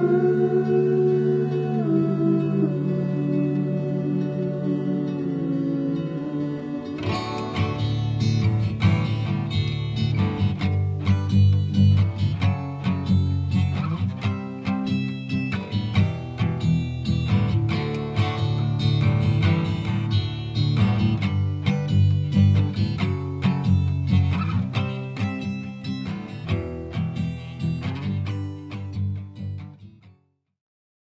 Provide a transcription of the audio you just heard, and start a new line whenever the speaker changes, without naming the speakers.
Ooh.